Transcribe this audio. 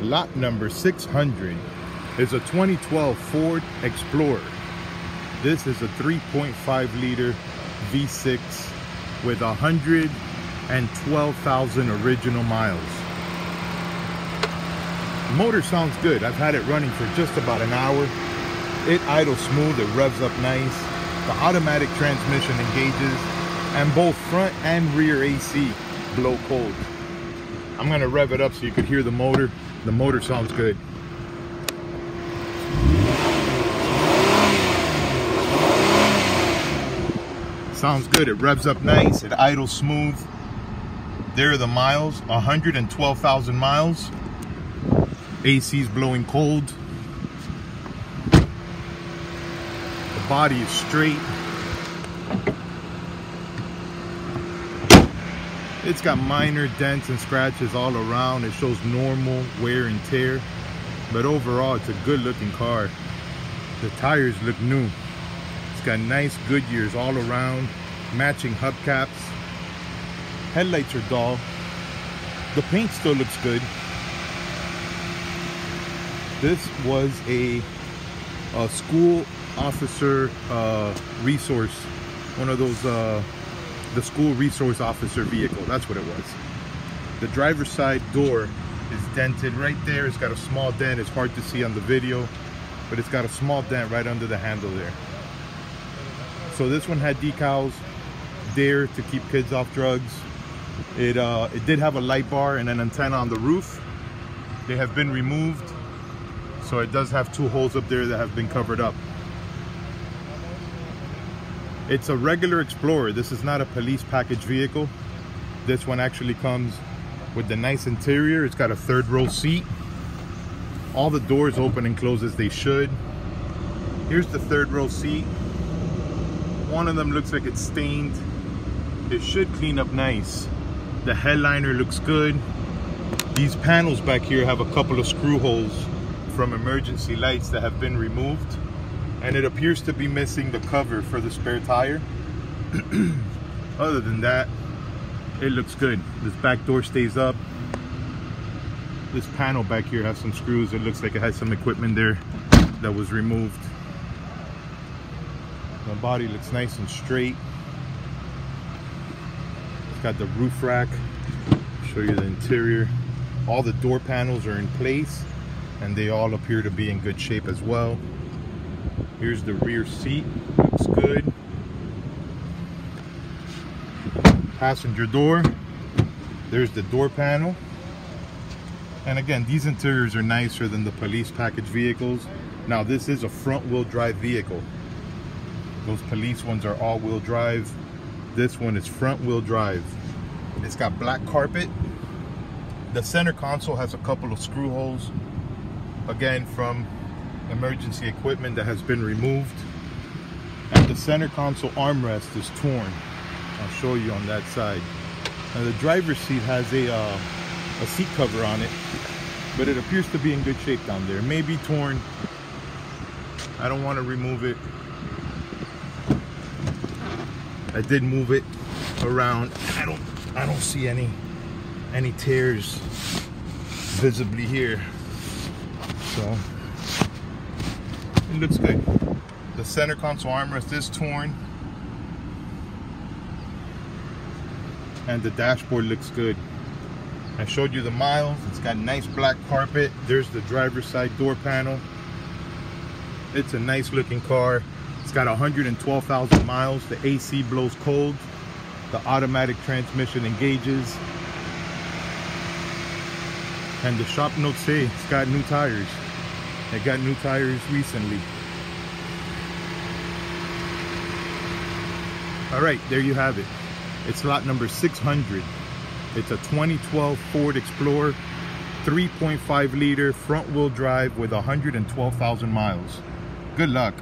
Lot number 600 is a 2012 Ford Explorer. This is a 3.5 liter V6 with 112,000 original miles. The motor sounds good. I've had it running for just about an hour. It idles smooth, it revs up nice. The automatic transmission engages and both front and rear AC blow cold. I'm gonna rev it up so you could hear the motor. The motor sounds good. Sounds good, it revs up nice, it idles smooth. There are the miles, 112,000 miles. AC's blowing cold. The body is straight. It's got minor dents and scratches all around. It shows normal wear and tear. But overall, it's a good looking car. The tires look new. It's got nice Goodyears all around, matching hubcaps. Headlights are dull. The paint still looks good. This was a, a school officer uh, resource, one of those, uh, the school resource officer vehicle. That's what it was. The driver's side door is dented right there. It's got a small dent. It's hard to see on the video, but it's got a small dent right under the handle there. So this one had decals, D.A.R.E. to keep kids off drugs. It, uh, it did have a light bar and an antenna on the roof. They have been removed. So it does have two holes up there that have been covered up. It's a regular Explorer. This is not a police package vehicle. This one actually comes with the nice interior. It's got a third row seat. All the doors open and close as they should. Here's the third row seat. One of them looks like it's stained. It should clean up nice. The headliner looks good. These panels back here have a couple of screw holes from emergency lights that have been removed. And it appears to be missing the cover for the spare tire. Other than that, it looks good. This back door stays up. This panel back here has some screws. It looks like it has some equipment there that was removed. The body looks nice and straight. It's got the roof rack. Show you the interior. All the door panels are in place and they all appear to be in good shape as well. Here's the rear seat, looks good. Passenger door, there's the door panel. And again, these interiors are nicer than the police package vehicles. Now this is a front wheel drive vehicle. Those police ones are all wheel drive. This one is front wheel drive. It's got black carpet. The center console has a couple of screw holes. Again, from emergency equipment that has been removed. And the center console armrest is torn. I'll show you on that side. Now the driver's seat has a, uh, a seat cover on it, but it appears to be in good shape down there. It may be torn. I don't want to remove it. I did move it around. I don't I don't see any any tears visibly here. So it looks good. The center console armrest is torn. And the dashboard looks good. I showed you the miles. It's got nice black carpet. There's the driver's side door panel. It's a nice looking car. It's got 112,000 miles. The AC blows cold. The automatic transmission engages. And the shop notes say it's got new tires. It got new tires recently. All right, there you have it. It's lot number 600. It's a 2012 Ford Explorer, 3.5 liter front wheel drive with 112,000 miles. Good luck.